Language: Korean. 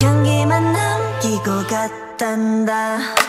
향기만 남기고 갔단다.